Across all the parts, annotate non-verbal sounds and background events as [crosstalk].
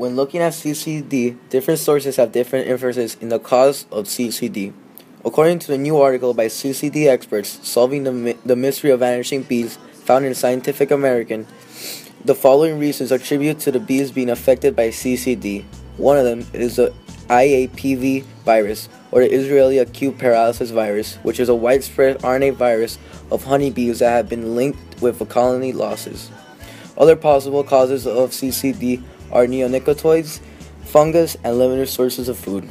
When looking at CCD, different sources have different inferences in the cause of CCD. According to the new article by CCD experts solving the, the mystery of vanishing bees found in Scientific American, the following reasons attribute to the bees being affected by CCD. One of them is the IAPV virus, or the Israeli acute paralysis virus, which is a widespread RNA virus of honeybees that have been linked with colony losses. Other possible causes of CCD are neonicotinoids, fungus, and limited sources of food.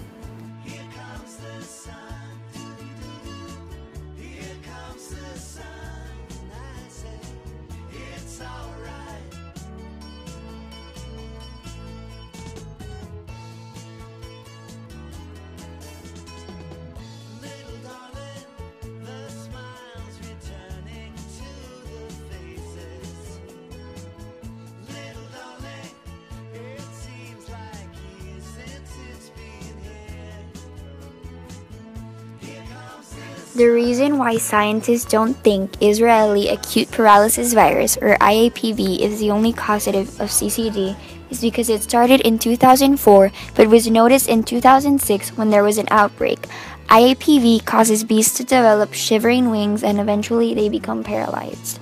The reason why scientists don't think Israeli acute paralysis virus or IAPV is the only causative of CCD is because it started in 2004 but was noticed in 2006 when there was an outbreak. IAPV causes bees to develop shivering wings and eventually they become paralyzed.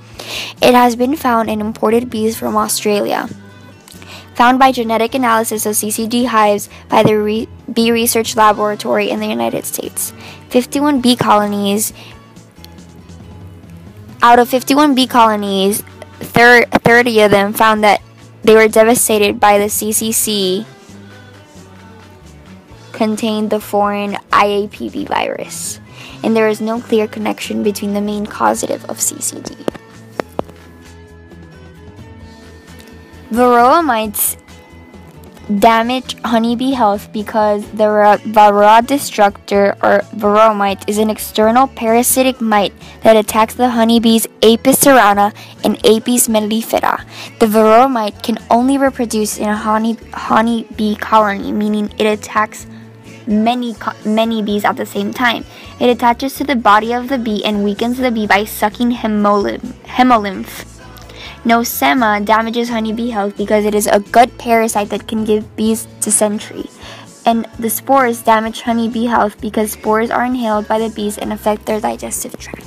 It has been found in imported bees from Australia found by genetic analysis of CCD hives by the Re- Bee Research Laboratory in the United States. 51 bee colonies. Out of 51 bee colonies, thir- 30 of them found that they were devastated by the CCC contained the foreign IAPV virus, and there is no clear connection between the main causative of CCD. Varroa mites damage honeybee health because the Varroa destructor or Varroa mite is an external parasitic mite that attacks the honeybees Apis cerana and Apis mellifera. The Varroa mite can only reproduce in a honey honeybee colony, meaning it attacks many many bees at the same time. It attaches to the body of the bee and weakens the bee by sucking hemolymph. hemolymph. Nosema damages honeybee health because it is a gut parasite that can give bees dysentery. And the spores damage honeybee health because spores are inhaled by the bees and affect their digestive tract.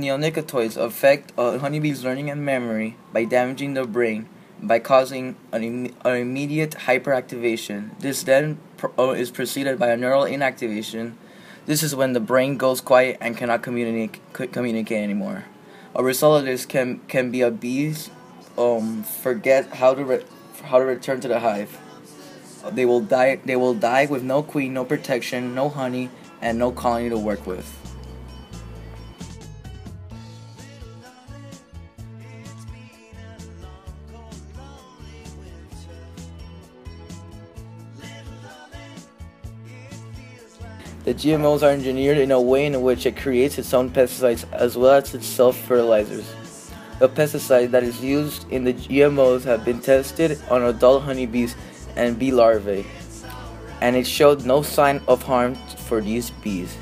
Neonicotinoids affect a honeybee's learning and memory by damaging the brain by causing an, Im- an immediate hyperactivation. This then uh, is preceded by a neural inactivation. This is when the brain goes quiet and cannot communicate communicate anymore. A result of this can can be a bees um, forget how to re- how to return to the hive. They will die. They will die with no queen, no protection, no honey, and no colony to work with. The GMOs are engineered in a way in which it creates its own pesticides as well as its self fertilizers. The pesticide that is used in the GMOs have been tested on adult honeybees and bee larvae, and it showed no sign of harm for these bees.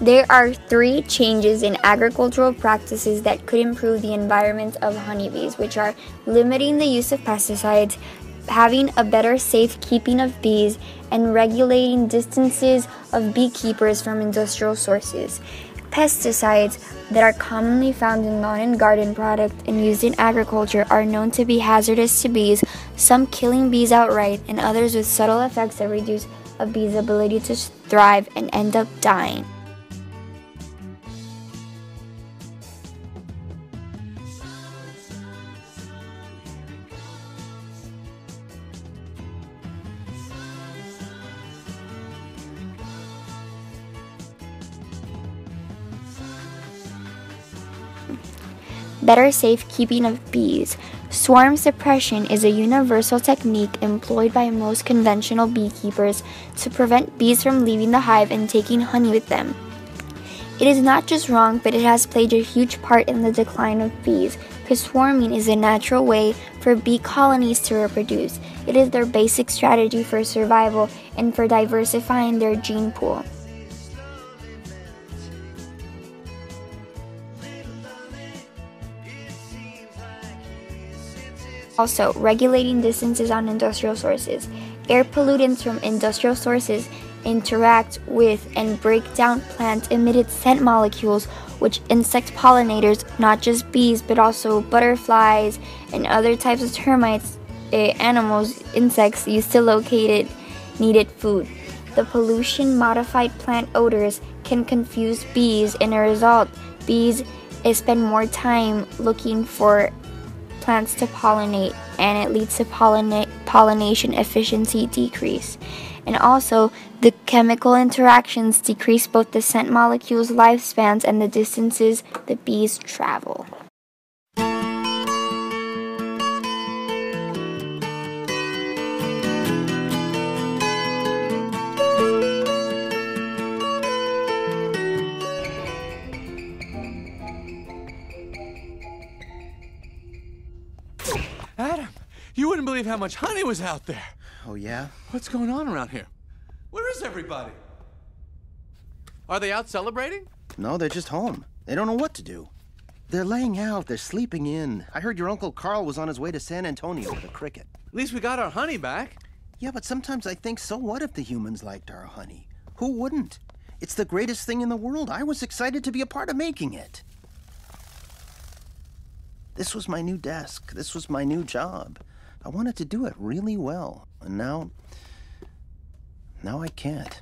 There are three changes in agricultural practices that could improve the environment of honeybees, which are limiting the use of pesticides, having a better safekeeping of bees, and regulating distances of beekeepers from industrial sources. Pesticides that are commonly found in lawn and garden products and used in agriculture are known to be hazardous to bees, some killing bees outright, and others with subtle effects that reduce a bee's ability to thrive and end up dying. Better safekeeping of bees. Swarm suppression is a universal technique employed by most conventional beekeepers to prevent bees from leaving the hive and taking honey with them. It is not just wrong, but it has played a huge part in the decline of bees, because swarming is a natural way for bee colonies to reproduce. It is their basic strategy for survival and for diversifying their gene pool. Also, regulating distances on industrial sources. Air pollutants from industrial sources interact with and break down plant emitted scent molecules, which insect pollinators, not just bees, but also butterflies and other types of termites, uh, animals, insects use to locate it, needed food. The pollution modified plant odors can confuse bees, and as a result, bees spend more time looking for plants to pollinate and it leads to pollina- pollination efficiency decrease. And also, the chemical interactions decrease both the scent molecules' lifespans and the distances the bees travel. Adam, you wouldn't believe how much honey was out there. Oh, yeah? What's going on around here? Where is everybody? Are they out celebrating? No, they're just home. They don't know what to do. They're laying out, they're sleeping in. I heard your Uncle Carl was on his way to San Antonio with a cricket. At least we got our honey back. Yeah, but sometimes I think, so what if the humans liked our honey? Who wouldn't? It's the greatest thing in the world. I was excited to be a part of making it. This was my new desk. This was my new job. I wanted to do it really well. And now. Now I can't.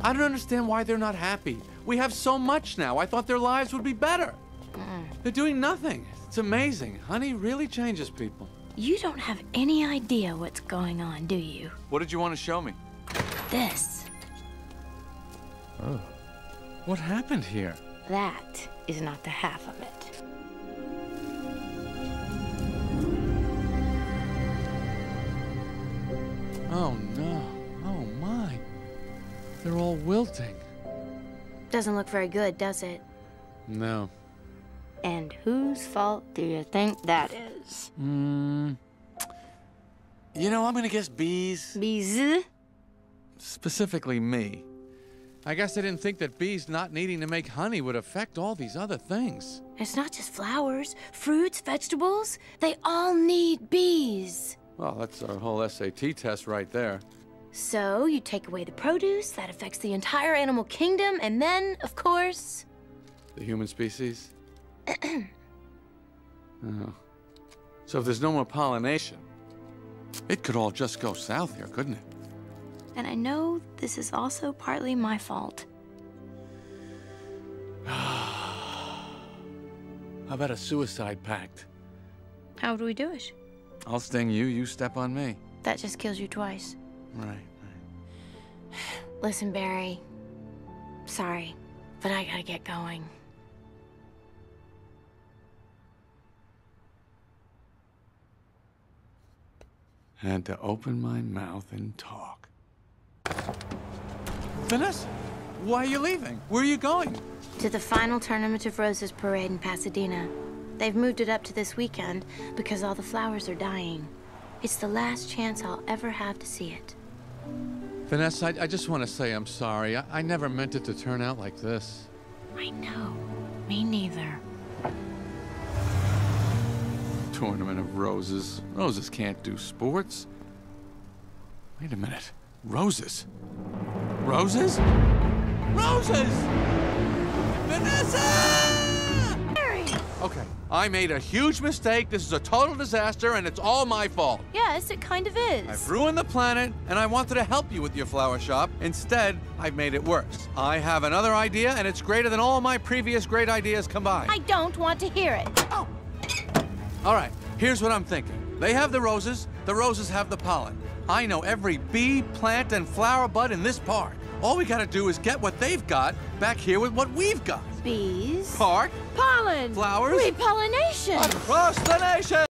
I don't understand why they're not happy. We have so much now. I thought their lives would be better. Mm. They're doing nothing. It's amazing. Honey really changes people. You don't have any idea what's going on, do you? What did you want to show me? This. Oh. What happened here? That is not the half of it. Oh no. Oh my. They're all wilting. Doesn't look very good, does it? No. And whose fault do you think that is? Hmm. You know, I'm gonna guess bees. Bees? Specifically me. I guess I didn't think that bees not needing to make honey would affect all these other things. It's not just flowers, fruits, vegetables. They all need bees. Well, that's our whole SAT test right there. So you take away the produce, that affects the entire animal kingdom, and then, of course, The human species? Oh. So if there's no more pollination, it could all just go south here, couldn't it? and I know this is also partly my fault. [sighs] How about a suicide pact? How do we do it? I'll sting you, you step on me. That just kills you twice. Right, right. [sighs] Listen, Barry. Sorry, but I gotta get going. Had to open my mouth and talk. Vanessa, why are you leaving? Where are you going? To the final Tournament of Roses parade in Pasadena. They've moved it up to this weekend because all the flowers are dying. It's the last chance I'll ever have to see it. Vanessa, I, I just want to say I'm sorry. I, I never meant it to turn out like this. I know. Me neither. Tournament of roses. Roses can't do sports. Wait a minute. Roses? Roses? Roses! Vanessa! Barry! Okay, I made a huge mistake. This is a total disaster, and it's all my fault. Yes, it kind of is. I've ruined the planet, and I wanted to help you with your flower shop. Instead, I've made it worse. I have another idea, and it's greater than all my previous great ideas combined. I don't want to hear it. Oh! All right, here's what I'm thinking. They have the roses, the roses have the pollen. I know every bee, plant, and flower bud in this park. All we gotta do is get what they've got back here with what we've got. Bees. Park, Pollen. Flowers. Repollination. across the nation!